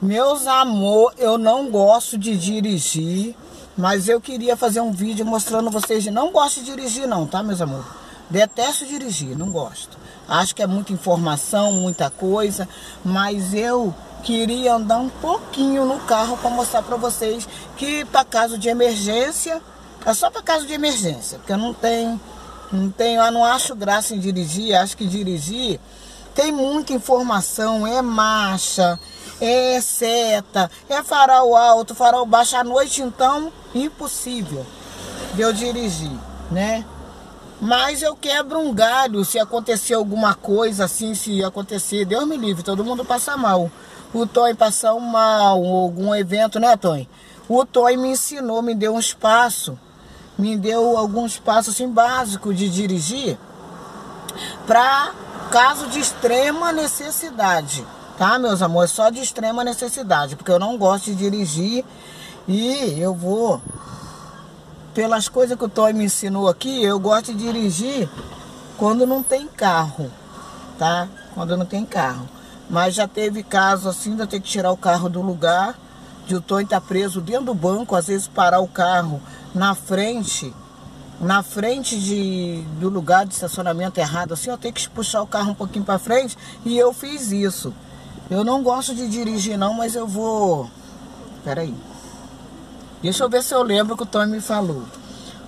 Meus amor, eu não gosto de dirigir, mas eu queria fazer um vídeo mostrando vocês. Não gosto de dirigir não, tá, meus amores? Detesto dirigir, não gosto. Acho que é muita informação, muita coisa, mas eu queria andar um pouquinho no carro para mostrar para vocês que para caso de emergência, é só para caso de emergência, porque eu não tenho, não tenho, eu não acho graça em dirigir, acho que dirigir tem muita informação, é marcha, é seta, é farol alto, farol baixo à noite, então impossível de eu dirigir, né? Mas eu quebro um galho se acontecer alguma coisa assim, se acontecer, Deus me livre, todo mundo passa mal. O Tony passar um mal, algum evento, né, Tony? O Tony me ensinou, me deu um espaço, me deu alguns passos assim básicos de dirigir para caso de extrema necessidade, tá, meus amores? Só de extrema necessidade, porque eu não gosto de dirigir e eu vou pelas coisas que o Toy me ensinou aqui, eu gosto de dirigir quando não tem carro, tá? Quando não tem carro. Mas já teve caso assim de eu ter que tirar o carro do lugar, de o Toy estar tá preso dentro do banco, às vezes parar o carro na frente, na frente de, do lugar de estacionamento errado, assim, eu tenho que puxar o carro um pouquinho para frente e eu fiz isso. Eu não gosto de dirigir não, mas eu vou... Peraí. Deixa eu ver se eu lembro o que o Tony me falou.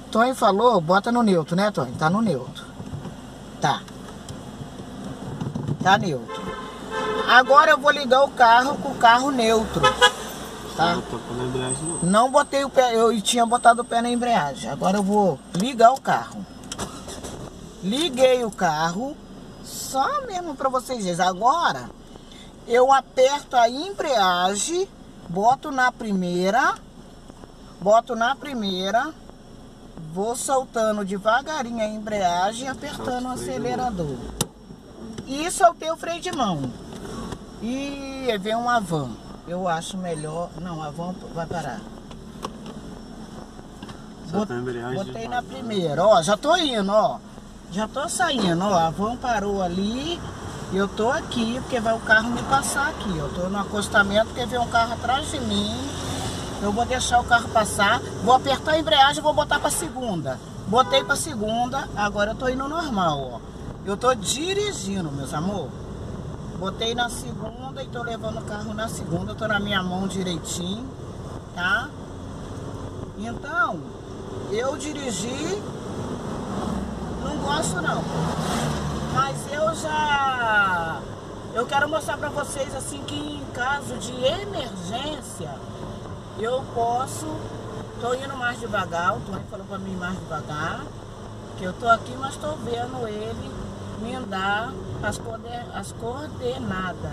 O Tony falou, bota no neutro, né, Tony? Tá no neutro. Tá. Tá neutro. Agora eu vou ligar o carro com o carro neutro. Tá? Não botei o pé, eu tinha botado o pé na embreagem. Agora eu vou ligar o carro. Liguei o carro, só mesmo para vocês verem. Agora eu aperto a embreagem, boto na primeira boto na primeira, vou soltando devagarinho a embreagem, apertando o acelerador. E soltei o freio de mão. E vem uma van. Eu acho melhor. Não, a van vai parar. Botei na primeira, ó, já tô indo, ó. Já tô saindo, ó. A van parou ali. Eu tô aqui, porque vai o carro me passar aqui. Eu tô no acostamento, porque vem um carro atrás de mim. Eu vou deixar o carro passar, vou apertar a embreagem e vou botar para segunda. Botei para segunda, agora eu tô indo normal, ó. Eu tô dirigindo, meus amor. Botei na segunda e tô levando o carro na segunda, eu tô na minha mão direitinho, tá? Então, eu dirigi, não gosto não. Mas eu já eu quero mostrar para vocês assim que em caso de emergência, eu posso, tô indo mais devagar, o Tony falou para mim mais devagar, que eu tô aqui, mas tô vendo ele me dar as, as coordenadas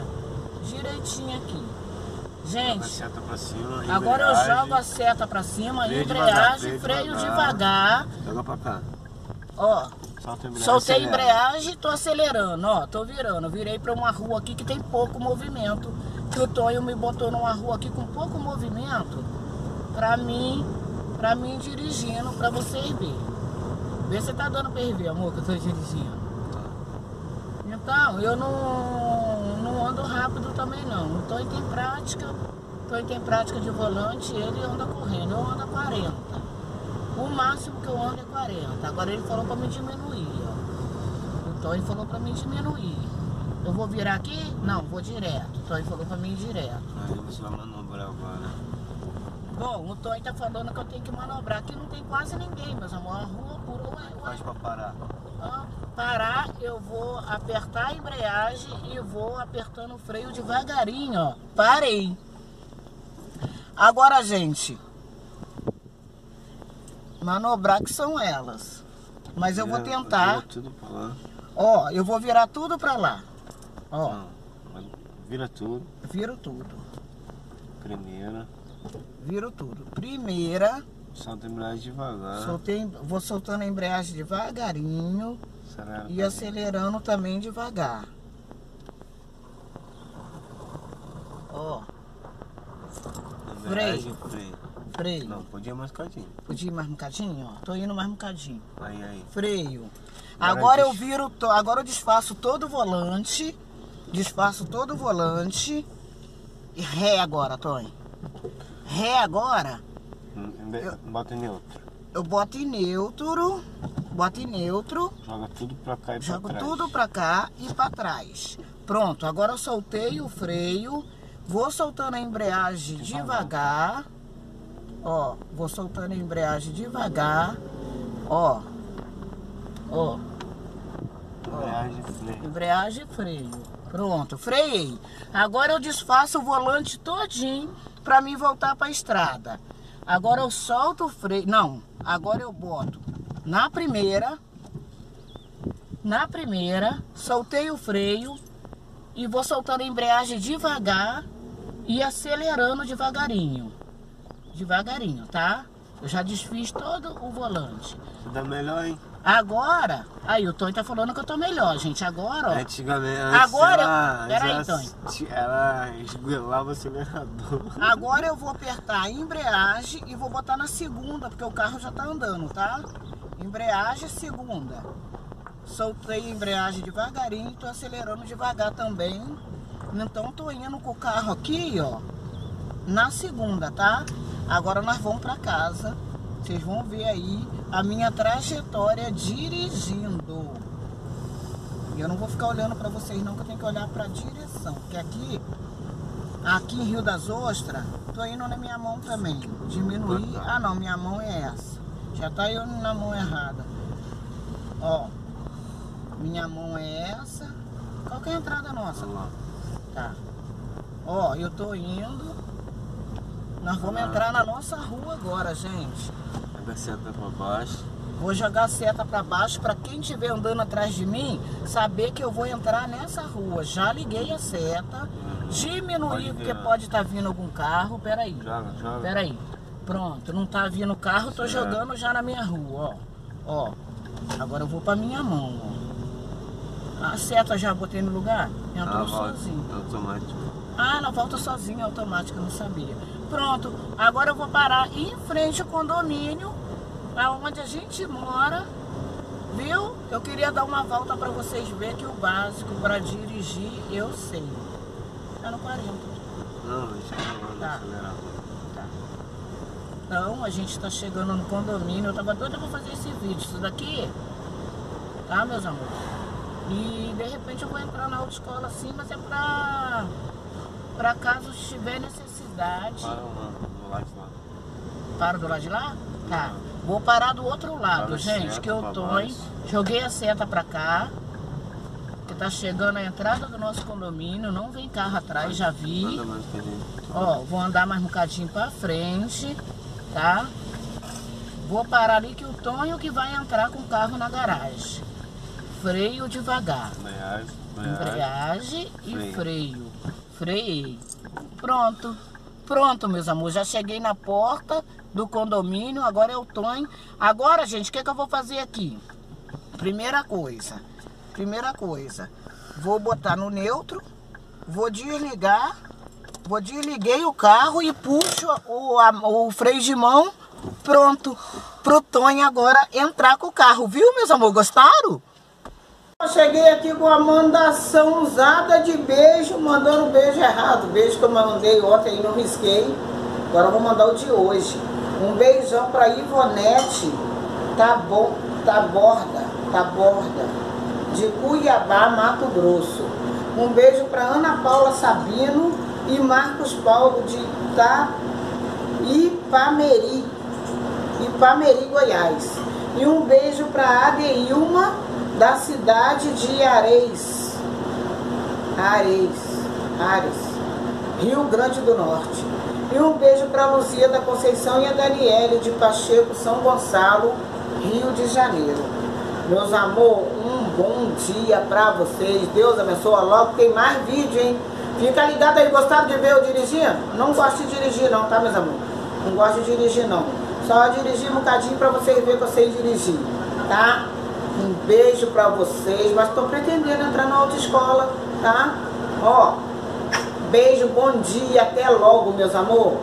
direitinho aqui. Gente, cima, agora eu jogo a seta pra cima, freio embreagem, devagar, freio devagar. Joga pra cá. Ó, soltei a embreagem e tô acelerando, ó, tô virando. Virei pra uma rua aqui que tem pouco movimento que o Tonho me botou numa rua aqui com pouco movimento pra mim, pra mim dirigindo, pra vocês verem. Vê se tá dando pra ver, amor, que eu tô dirigindo. Então, eu não, não ando rápido também não. O Tonho tem prática, o Tonho tem prática de volante, ele anda correndo, eu ando a 40. O máximo que eu ando é 40. Agora ele falou pra me diminuir, ó. O Tonho falou pra me diminuir. Eu vou virar aqui? Não, vou direto. O Tony falou pra mim ir direto. Aí você vai manobrar agora. Bom, o Tony tá falando que eu tenho que manobrar. Aqui não tem quase ninguém, meus amor. A rua pura. Ué, ué. Faz pra parar. Ah, parar, eu vou apertar a embreagem e vou apertando o freio devagarinho, ó. Parei. Agora, gente. Manobrar que são elas. Mas eu vou é, tentar. Ó, eu vou virar tudo pra lá. Ó. Vira tudo. Viro tudo. Primeira. Viro tudo. Primeira. Solta a embreagem devagar. Soltei, vou soltando a embreagem devagarinho. Acelera e acelerando também devagar. Ó. Freio. freio. Freio. Não, podia mais cadinho. Podia ir mais um cadinho, ó. Tô indo mais um cadinho. Aí, aí. Freio. Agora, agora eu viro, agora eu desfaço todo o volante desfaço todo o volante Ré agora, Tony. Ré agora, Hum, vez- Bota em neutro. eu boto em neutro, boto em neutro, Joga tudo pra cá e pra jogo trás. tudo pra cá e pra trás. Pronto, agora eu soltei o freio, vou soltando a embreagem devagar. Ó, vou soltando a embreagem devagar. Ó. Ó, Embreagem, freio. embreagem e freio. Pronto, freiei. Agora eu desfaço o volante todinho pra mim voltar pra estrada. Agora eu solto o freio. Não, agora eu boto na primeira. Na primeira, soltei o freio e vou soltando a embreagem devagar e acelerando devagarinho. Devagarinho, tá? Eu já desfiz todo o volante. Você dá melhor, hein? Agora, aí o Tony tá falando que eu tô melhor, gente. Agora, ó. Antigamente, antes Agora- ela, Peraí, Tony. ela esgoelava o acelerador. Agora eu vou apertar a embreagem e vou botar na segunda, porque o carro já tá andando, tá? Embreagem segunda. Soltei a embreagem devagarinho, tô acelerando devagar também. Então tô indo com o carro aqui, ó, na segunda, tá? Agora nós vamos pra casa. Vocês vão ver aí a minha trajetória dirigindo. Eu não vou ficar olhando pra vocês não, que eu tenho que olhar pra direção. Porque aqui Aqui em Rio das Ostras, tô indo na minha mão também. Diminuir. Ah não, minha mão é essa. Já tá eu na mão errada. Ó. Minha mão é essa. Qual que é a entrada nossa? Tá. Ó, eu tô indo. Nós vamos Ah. entrar na nossa rua agora, gente. Joga a seta pra baixo. Vou jogar a seta pra baixo pra quem estiver andando atrás de mim saber que eu vou entrar nessa rua. Já liguei a seta. Diminuir Pode porque pode estar vindo algum carro. Peraí. Joga, joga. Peraí. Pronto, não tá vindo carro, tô Certo. jogando já na minha rua, ó. Ó. Agora eu vou pra minha mão, ó. A seta já botei no lugar? Entrou Ah, sozinho. É automático. Ah, ela volta sozinha, automática, eu não sabia. Pronto, agora eu vou parar em frente ao condomínio, aonde a gente mora, viu? Eu queria dar uma volta pra vocês verem que o básico pra dirigir eu sei. É no 40. Não, no Tá. Tá. Então, a gente tá chegando no condomínio. Eu tava doida pra fazer esse vídeo. Isso daqui, tá, meus amores? E de repente eu vou entrar na autoescola assim, mas é pra, pra caso tiver necessidade. Para do lado de lá. Para do lado de lá? Tá. Vou parar do outro lado, Para gente, seta que eu tô, hein? Joguei a seta pra cá. Que tá chegando a entrada do nosso condomínio. Não vem carro atrás, já vi. Ó, vou andar mais um bocadinho pra frente, tá? Vou parar ali que o Tonho que vai entrar com o carro na garagem. Freio devagar. Embreagem, embreagem. Embreagem e Freio. freio. Freiei. Pronto. Pronto, meus amores. Já cheguei na porta do condomínio. Agora é o Tonho. Agora, gente, o que, que eu vou fazer aqui? Primeira coisa. Primeira coisa. Vou botar no neutro. Vou desligar. Vou desliguei o carro e puxo o, a- o freio de mão. Pronto. Pro Tonho agora entrar com o carro. Viu, meus amores? Gostaram? Eu cheguei aqui com a mandação usada de beijo, mandando beijo errado. Beijo que eu mandei ontem e não risquei. Agora eu vou mandar o de hoje. Um beijão pra Ivonete. Tá bom, tá borda, tá borda. De Cuiabá, Mato Grosso. Um beijo pra Ana Paula Sabino e Marcos Paulo de Ita... Ipameri. Ipameri, Goiás. E um beijo para Adeilma, da cidade de Areis. Areis. Ares. Rio Grande do Norte. E um beijo para Luzia da Conceição e a Daniele de Pacheco, São Gonçalo, Rio de Janeiro. Meus amor, um bom dia para vocês. Deus abençoe. Logo tem mais vídeo, hein? Fica ligado aí. Gostaram de ver eu dirigindo? Não gosto de dirigir não, tá, meus amores? Não gosto de dirigir não. Só dirigir um bocadinho para vocês verem que eu sei dirigir, tá? Um beijo para vocês. Mas estou pretendendo entrar na autoescola, tá? Ó, beijo, bom dia. Até logo, meus amor.